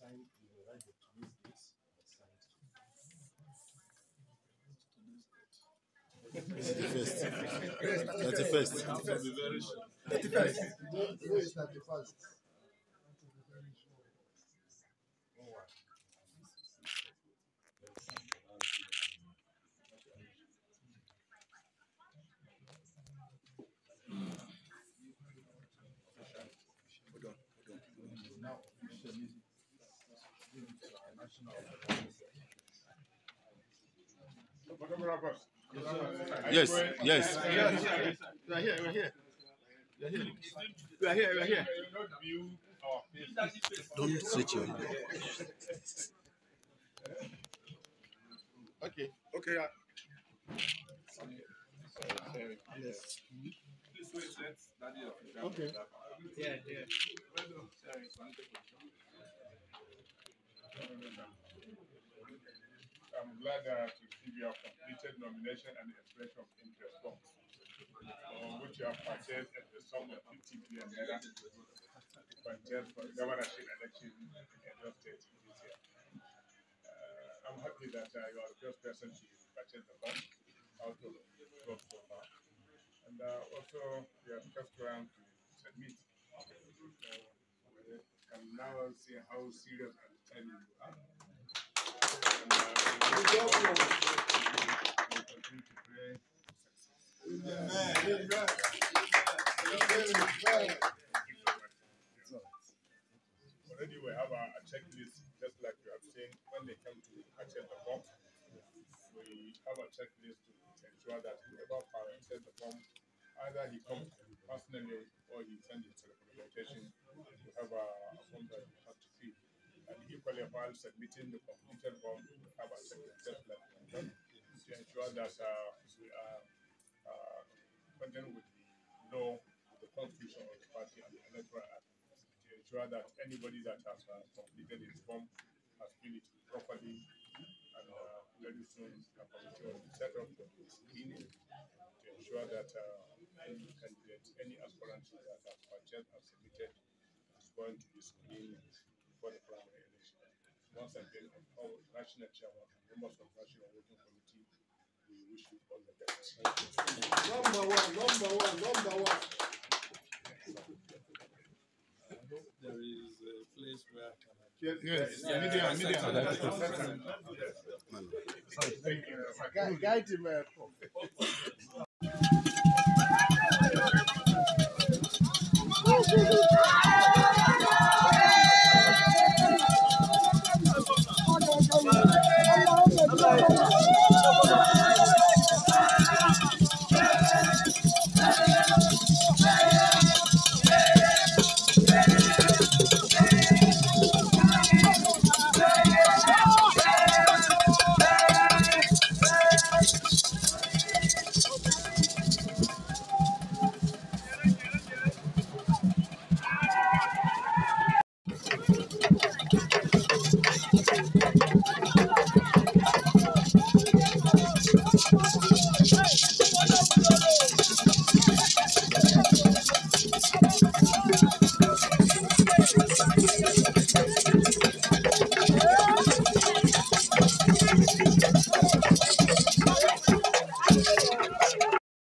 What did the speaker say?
himself, let your right his name. Thirty-first. Thirty-first. Who is thirty Yes, yes. We are here, we are here. We are here. We are here, we are here. View our. Don't stretch your Okay, okay. uh, Okay. Yeah, yeah. I'm glad uh, to give you a completed nomination and expression of interest forms, uh, which you have purchased at the sum of 50 billion naira purchased for the governorship election in Edo State this year. Uh, I'm happy that uh, you are the first person to purchase the form out of twelve so far. And uh, also, we are first round to submit. So, we can now see how serious and determined you. And while submitting the completed form, we have a checklist just to ensure that uh, we are uh, content with the law, the constitution of the party and the electoral act to ensure that anybody that has uh, completed his form has filled it properly and uh, very soon a committee will be set up for the screening to ensure that uh, any candidate, any aspirant that has purchased and submitted is going to be screened before the primary election. Once again, our national chairman and members of national working committee, we wish you all the best. Number one, number one, number one. There is a place where I can. Yes, Yes. yeah, media, media. Thank you. Guide, guide him. Uh.